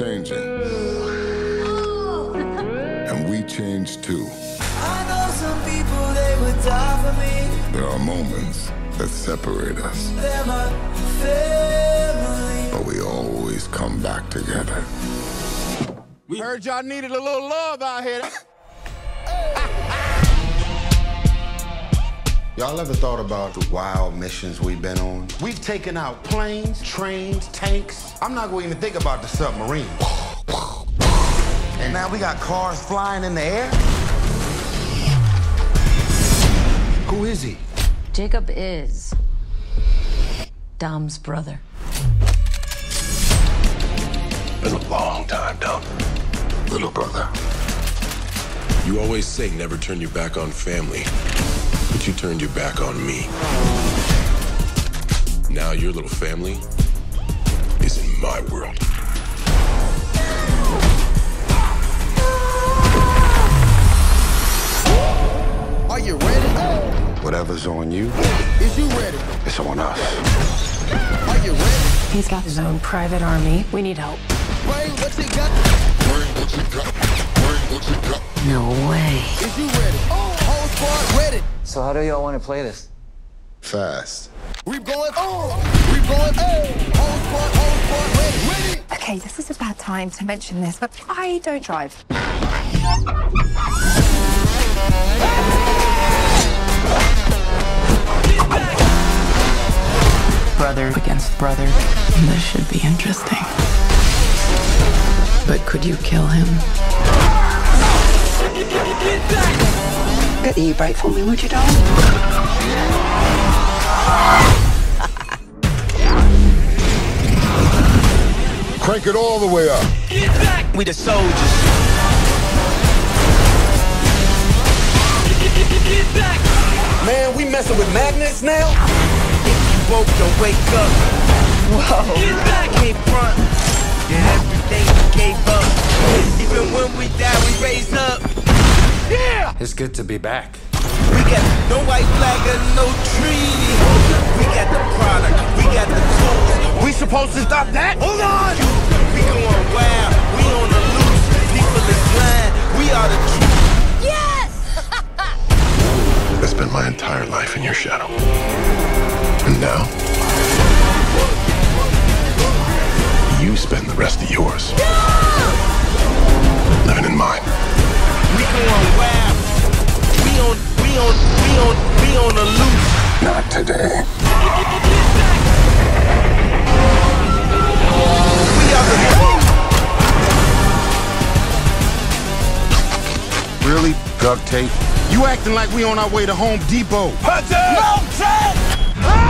changing. and we change too. People, there are moments that separate us. But we always come back together. We heard y'all needed a little love out here. Y'all ever thought about the wild missions we've been on? We've taken out planes, trains, tanks. I'm not going to even think about the submarine. And now we got cars flying in the air? Who is he? Jakob is Dom's brother. Been a long time, Dom. Little brother. You always say never turn your back on family, but you turned your back on me. Now your little family is in my world. Are you ready? Whatever's on you, Is you ready? it's on us. Are you ready? He's got his own private army. We need help. Bring what you got. No way. Is you ready? Oh, Whole squad ready. So how do y'all want to play this? Fast. We going. Oh, we going. Whole squad. Whole squad ready. Ready. Okay, this is a bad time to mention this, but I don't drive. brother against brother. This should be interesting. But could you kill him? Get the e-brake for me, would you, darling? Crank it all the way up. We the soldiers. Man, we messing with magnets now? If you woke, don't wake up. Whoa. Can't front. It's good to be back. We got no white flag and no treaty. We got the product, we got the tools. We supposed to stop that? Hold on! We going wild, we on the loose. People is blind, we are the truth. Yes! I spent my entire life in your shadow. And now, you spend the rest of yours living on the loose. Not today. We are the. Really? Duct tape? You acting like we on our way to Home Depot. Hunter! No, Trent!